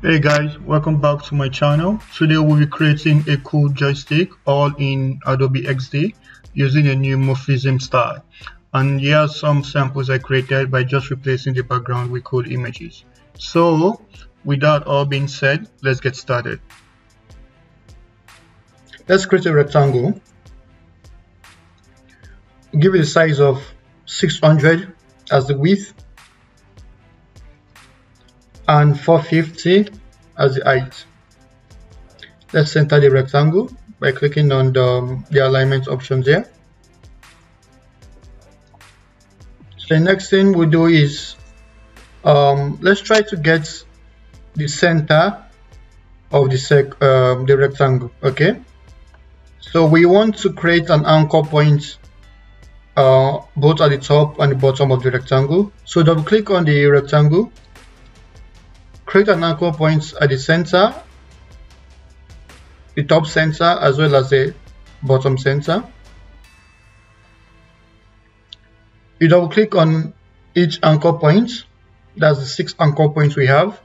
Hey guys, welcome back to my channel. Today we'll be creating a cool joystick all in Adobe XD using a neumorphism style. And here are some samples I created by just replacing the background with cool images. So, with that all being said, let's get started. Let's create a rectangle. Give it a size of 600 as the width and 450 as the height. Let's center the rectangle by clicking on the, the alignment options here. So the next thing we do is um, let's try to get the center of the sec uh, the rectangle. Okay, so we want to create an anchor point uh, both at the top and the bottom of the rectangle. So double click on the rectangle create an anchor point at the center, the top center as well as the bottom center. You double click on each anchor point, that's the six anchor points we have.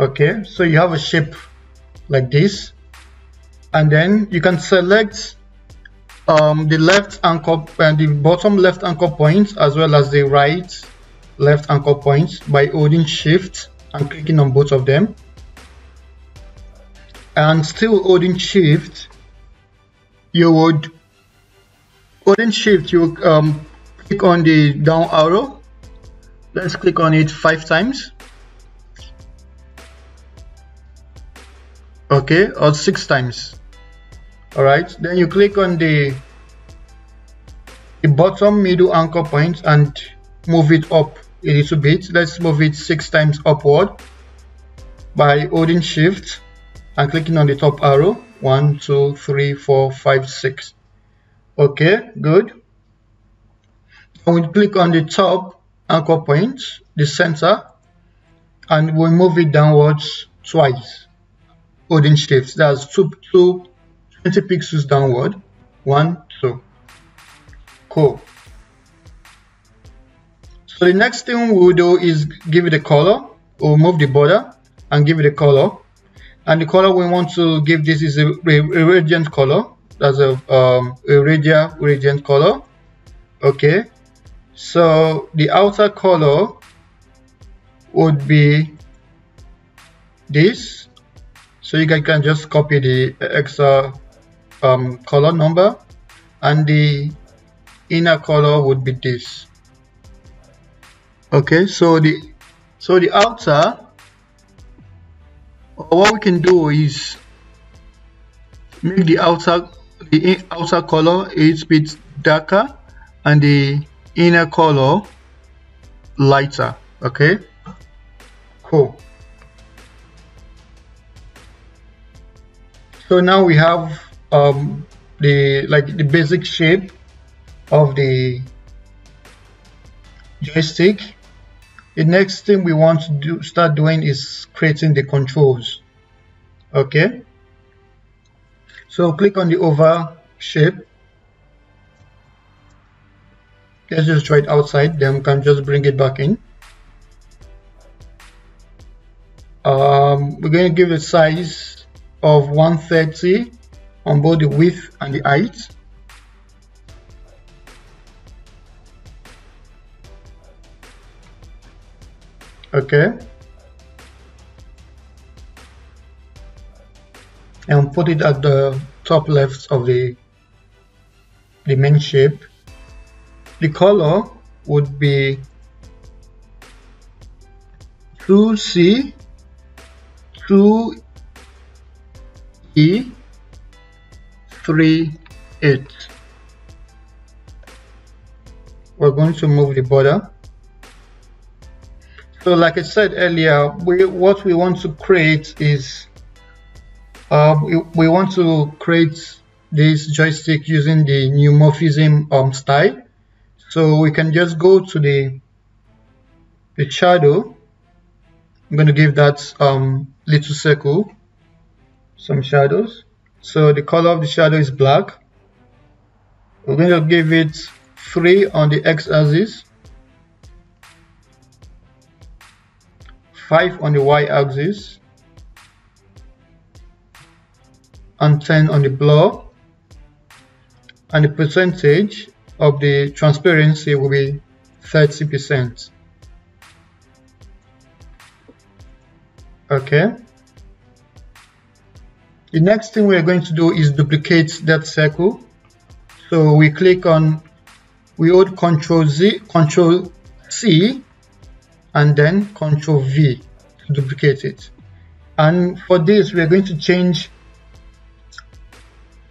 Okay, so you have a shape like this and then you can select um, the left anchor and the bottom left anchor point as well as the right left anchor point by holding shift and clicking on both of them. And still holding shift you would holding shift you um, click on the down arrow. Let's click on it five times. Okay or six times all right then you click on the the bottom middle anchor point and move it up a little bit. Let's move it six times upward by holding shift and clicking on the top arrow. One two three four five six. Okay good. And we click on the top anchor point the center and we move it downwards twice. Holding shift that's two two 20 pixels downward. One, two. Cool. So the next thing we'll do is give it a color. We'll move the border and give it a color. And the color we want to give this is a, a, radiant color. That's a, um, a radial radiant color. Okay. So the outer color would be this. So you guys can just copy the extra um, color number and the inner color would be this. Okay so the so the outer what we can do is make the outer the outer color a bit darker and the inner color lighter okay? Cool. So now we have um, the like the basic shape of the joystick. The next thing we want to do start doing is creating the controls. Okay? So click on the oval shape. Let's just try it outside then we can just bring it back in. Um, we're going to give it size of 130 on both the width and the height. Okay. And put it at the top left of the the main shape. The color would be 2C, 2E, 3 8 we're going to move the border. So like I said earlier we what we want to create is uh, we, we want to create this joystick using the neumorphism um, style. So we can just go to the the shadow. I'm going to give that um, little circle some shadows so the color of the shadow is black we're going to give it 3 on the x-axis 5 on the y-axis and 10 on the blur and the percentage of the transparency will be 30%. Okay. The next thing we're going to do is duplicate that circle. So we click on, we hold Control Z, Control C, and then Control V to duplicate it. And for this, we're going to change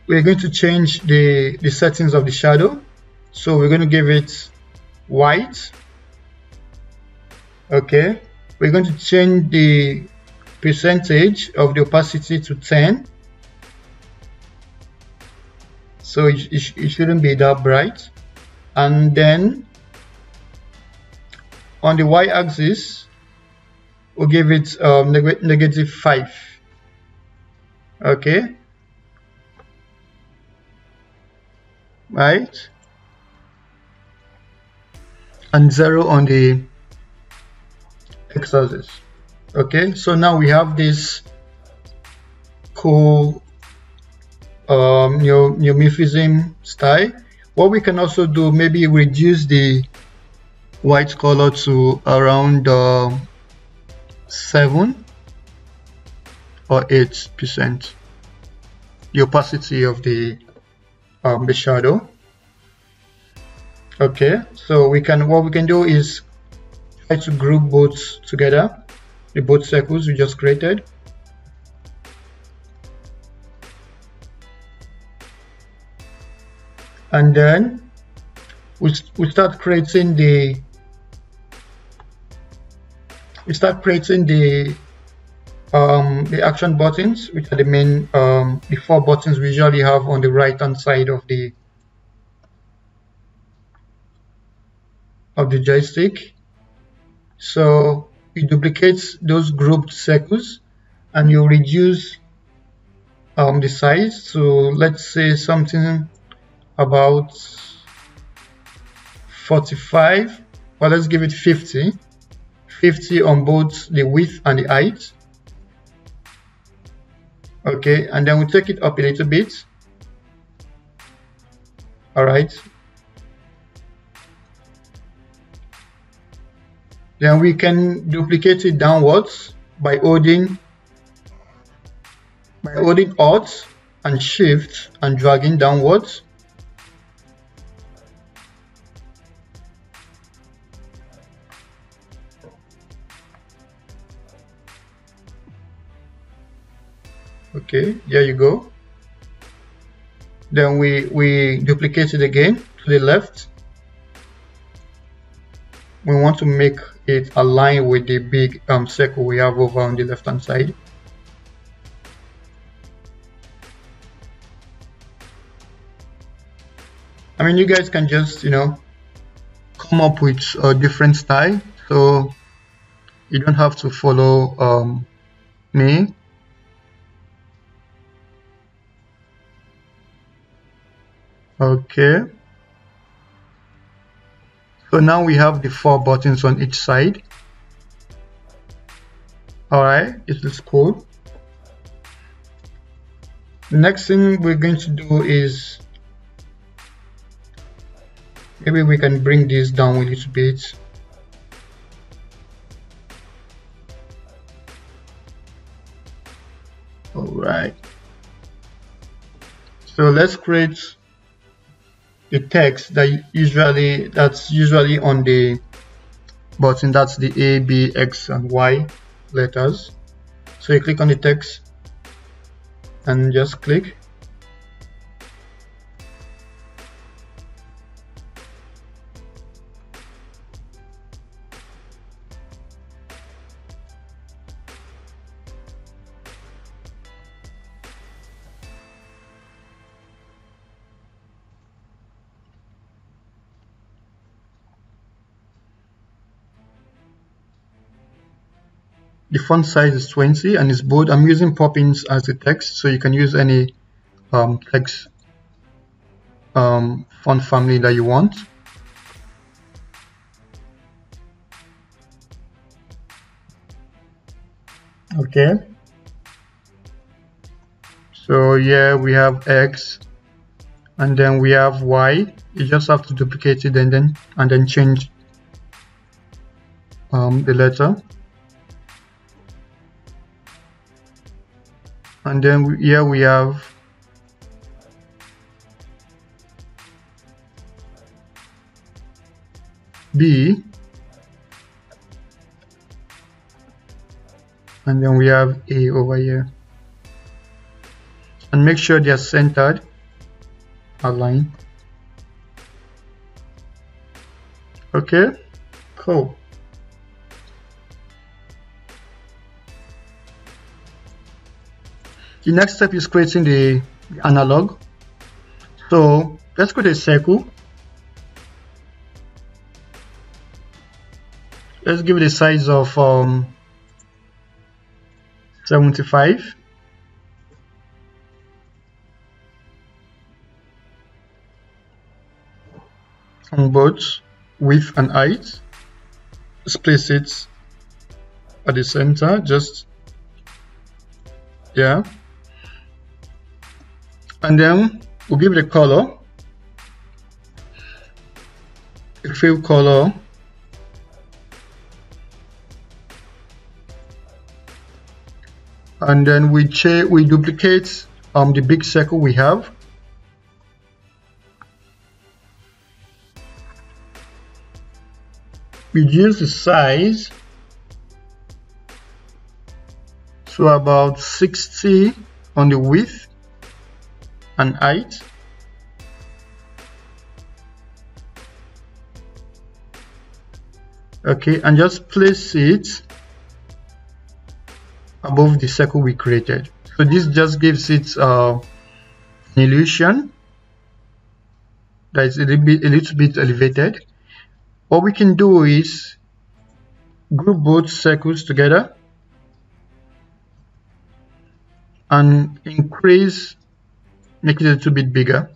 we're going to change the, the settings of the shadow. So we're going to give it white. Okay. We're going to change the percentage of the opacity to 10. So it, it, it shouldn't be that bright. And then on the y-axis, we'll give it um, neg negative 5. Okay right and 0 on the x-axis okay so now we have this cool um, neo neumorphism style. What we can also do maybe reduce the white color to around uh, 7 or 8 percent. The opacity of the um, the shadow. Okay so we can what we can do is try to group both together the both circles we just created and then we, we start creating the we start creating the um, the action buttons, which are the main, um, the four buttons we usually have on the right hand side of the of the joystick. So you duplicate those grouped circles and you reduce um, the size. So let's say something about 45, but let's give it 50. 50 on both the width and the height okay and then we take it up a little bit all right then we can duplicate it downwards by holding by holding alt and shift and dragging downwards. Okay there you go. Then we we duplicate it again to the left we want to make it align with the big um, circle we have over on the left hand side. I mean you guys can just you know come up with a different style. So you don't have to follow um, me. Okay so now we have the four buttons on each side. Alright it is cool. The next thing we're going to do is maybe we can bring this down a little bit. All right. So let's create the text that usually that's usually on the button that's the a b x and y letters. So you click on the text and just click font size is 20 and it's bold. I'm using Poppins as the text, so you can use any um, text um, font family that you want. Okay. So here we have X and then we have Y. You just have to duplicate it and then and then change um, the letter. And then here we have B. And then we have A over here. And make sure they are centered aligned. Okay cool the next step is creating the analog. So let's create a circle. Let's give it a size of um, 75 on both width and height. Just place it at the center just yeah and then we'll give it a color a fill color and then we we duplicate um, the big circle we have. Reduce the size to about 60 on the width and height okay and just place it above the circle we created. So this just gives it uh, an illusion that is a little, bit, a little bit elevated. What we can do is group both circles together and increase, make it a little bit bigger.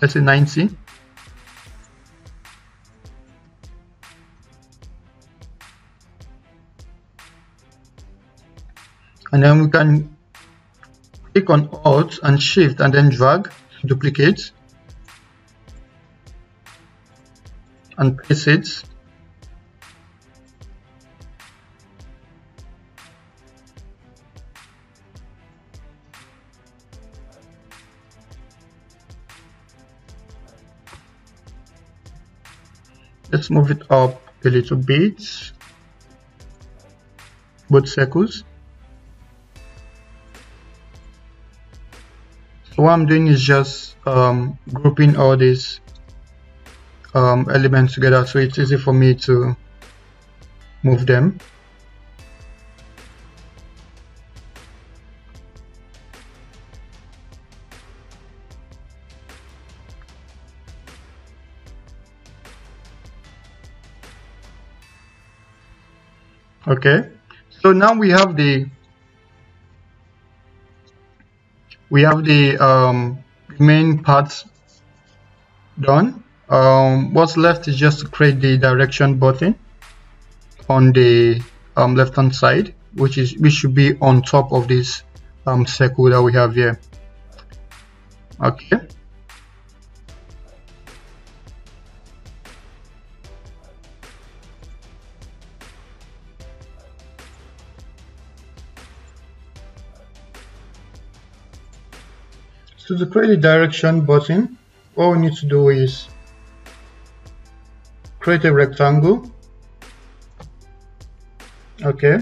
Let's say 90. and then we can click on alt and shift and then drag to duplicate and place it let's move it up a little bit both circles So what I'm doing is just um, grouping all these um, elements together so it's easy for me to move them. Okay. So now we have the we have the um, main parts done. Um, what's left is just to create the direction button on the um, left hand side which is which should be on top of this um, circle that we have here. Okay To create a direction button, all we need to do is create a rectangle. Okay.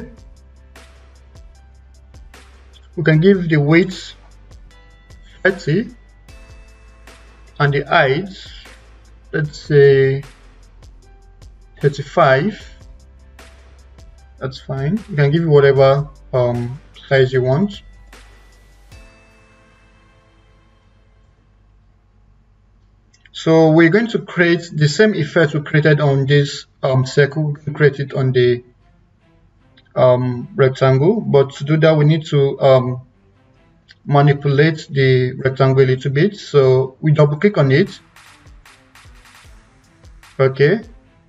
We can give the width 30 and the height, let's say 35. That's fine. You can give whatever um, size you want. So we're going to create the same effect we created on this um, circle, we create it on the um, rectangle. But to do that, we need to um, manipulate the rectangle a little bit. So we double click on it. Okay.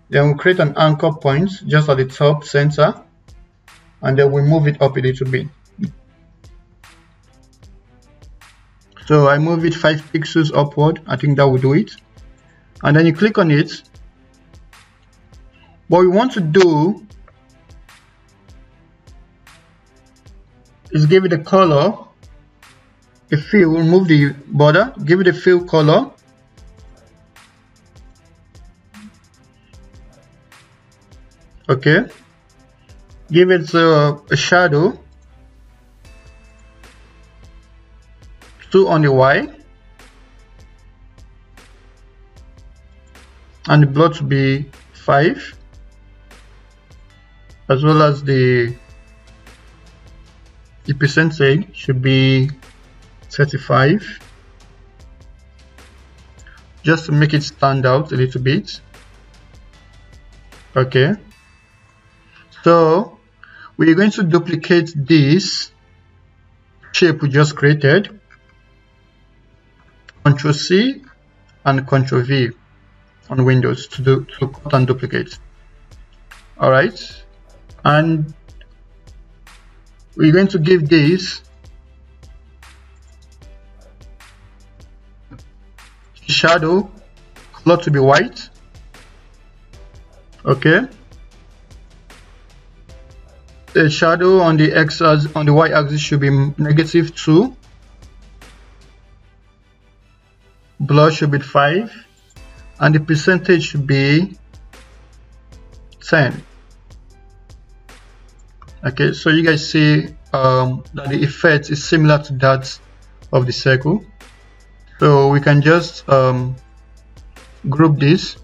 Then we create an anchor point just at the top center. And then we move it up a little bit so I move it 5 pixels upward. I think that will do it. And then you click on it. What we want to do is give it a color a fill remove the border give it a fill color. Okay. Give it a, a shadow 2 on the Y. And the blur to be 5 as well as the the percentage should be 35 just to make it stand out a little bit. Okay. So we're going to duplicate this shape we just created Control C and Control V on Windows to do to cut and duplicate. All right. And we're going to give this shadow color to be white. Okay. The shadow on the x as on the y axis should be negative 2 blur should be 5 and the percentage should be 10 okay so you guys see um, that the effect is similar to that of the circle. So we can just um, group this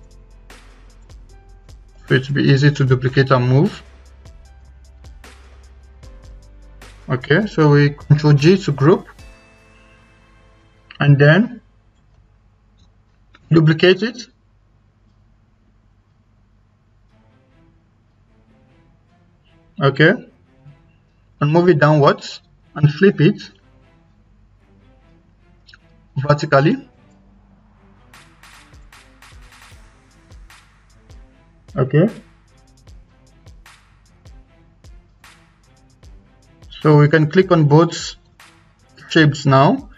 so it will be easy to duplicate and move. Okay so we control G to group. And then duplicate it. Okay. And move it downwards and flip it vertically. Okay. So we can click on both shapes now.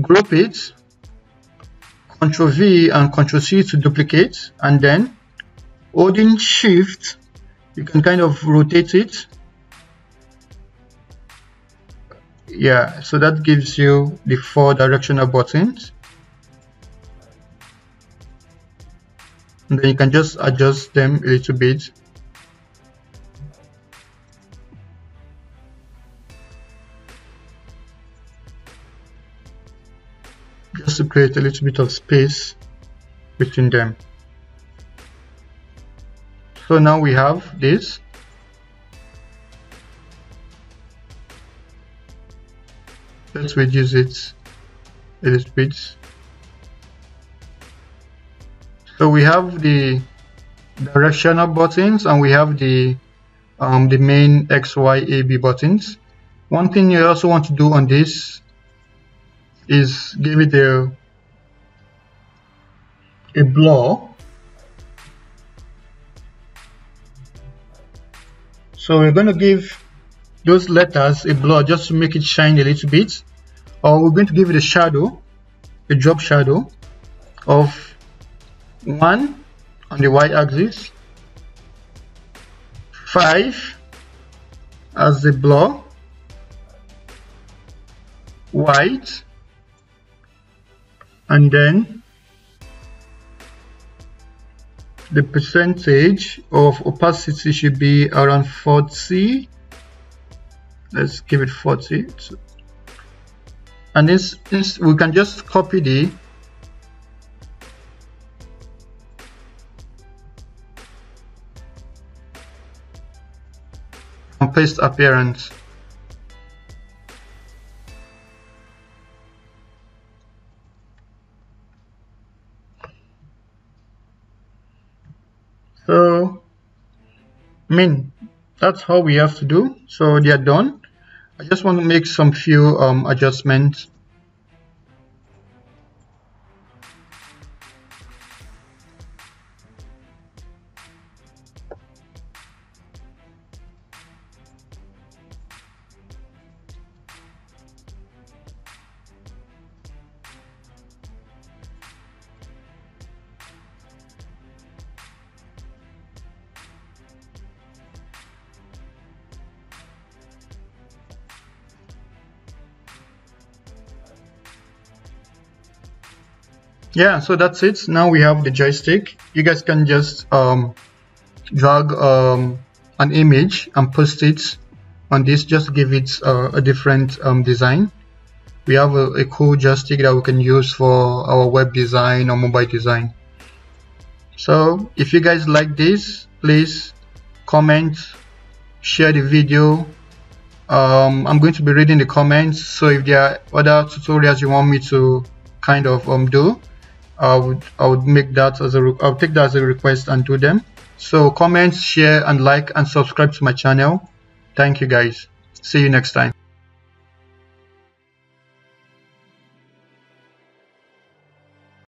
Group it Ctrl V and Ctrl C to duplicate and then holding shift you can kind of rotate it. Yeah so that gives you the four directional buttons. And then you can just adjust them a little bit create a little bit of space between them. So now we have this. Let's reduce it a little bit. So we have the directional buttons and we have the um, the main X, Y, A, B buttons. One thing you also want to do on this is give it a a blur. So we're going to give those letters a blur just to make it shine a little bit. Or we're going to give it a shadow a drop shadow of 1 on the y-axis 5 as the blur white and then the percentage of opacity should be around 40 let's give it 40 and this, we can just copy the and paste appearance mean that's how we have to do. So they are done. I just want to make some few um, adjustments yeah so that's it. Now we have the joystick. You guys can just um, drag um, an image and post it on this. Just give it uh, a different um, design. We have a, a, cool joystick that we can use for our web design or mobile design. So if you guys like this please comment share the video. Um, I'm going to be reading the comments. So if there are other tutorials you want me to kind of um, do I would I would make that as a I'll take that as a request and do them. So comment, share and like and subscribe to my channel. Thank you guys. See you next time.